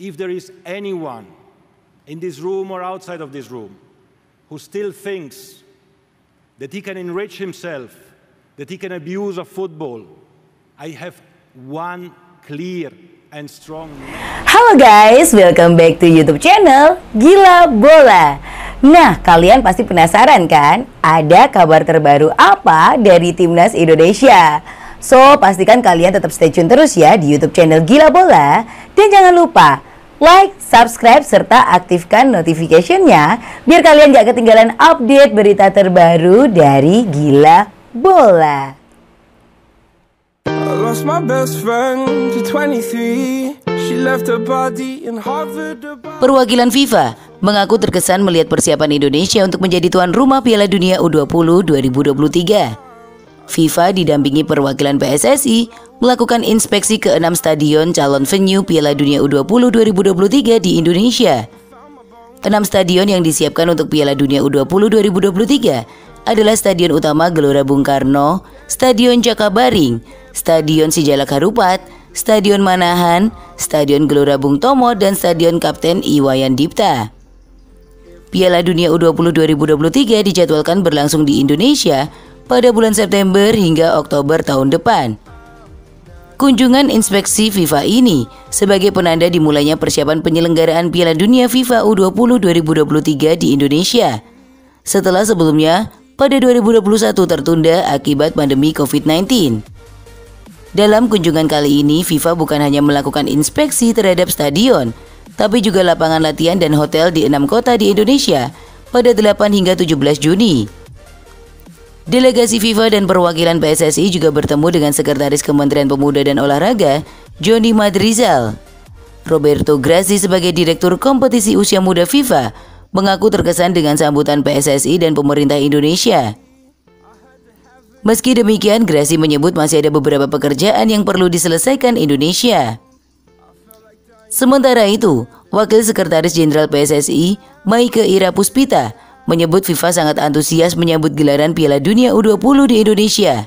if there is anyone in this room or outside of this room who still thinks that he can enrich himself, that he can abuse of football, I have one clear and strong Halo guys, welcome back to YouTube channel Gila Bola. Nah, kalian pasti penasaran kan? Ada kabar terbaru apa dari timnas Indonesia? So, pastikan kalian tetap stay tune terus ya di YouTube channel Gila Bola dan jangan lupa like, subscribe, serta aktifkan notification-nya biar kalian gak ketinggalan update berita terbaru dari Gila Bola. I lost my best friend to 23. She left her body in Harvard. Perwakilan FIFA mengaku terkesan melihat persiapan Indonesia untuk menjadi tuan rumah Piala Dunia U20 2023. FIFA didampingi perwakilan PSSI melakukan inspeksi ke enam stadion calon venue Piala Dunia U20 2023 di Indonesia. Enam stadion yang disiapkan untuk Piala Dunia U20 2023 adalah Stadion Utama Gelora Bung Karno, Stadion Jakabaring, Stadion Sijalak Harupat, Stadion Manahan, Stadion Gelora Bung Tomo, dan Stadion Kapten Iwayan Dipta. Piala Dunia U20 2023 dijadwalkan berlangsung di Indonesia pada bulan September hingga Oktober tahun depan. Kunjungan inspeksi FIFA ini sebagai penanda dimulainya persiapan penyelenggaraan Piala Dunia FIFA U20 2023 di Indonesia. Setelah sebelumnya pada 2021 tertunda akibat pandemi COVID-19. Dalam kunjungan kali ini, FIFA bukan hanya melakukan inspeksi terhadap stadion, tapi juga lapangan latihan dan hotel di enam kota di Indonesia pada 8 hingga 17 Juni. Delegasi FIFA dan perwakilan PSSI juga bertemu dengan Sekretaris Kementerian Pemuda dan Olahraga, Joni Madrizal. Roberto Grassi sebagai Direktur Kompetisi Usia Muda FIFA mengaku terkesan dengan sambutan PSSI dan pemerintah Indonesia. Meski demikian, Grassi menyebut masih ada beberapa pekerjaan yang perlu diselesaikan Indonesia. Sementara itu, Wakil Sekretaris Jenderal PSSI, Maike Ira Puspita, menyebut FIFA sangat antusias menyambut gelaran Piala Dunia U20 di Indonesia.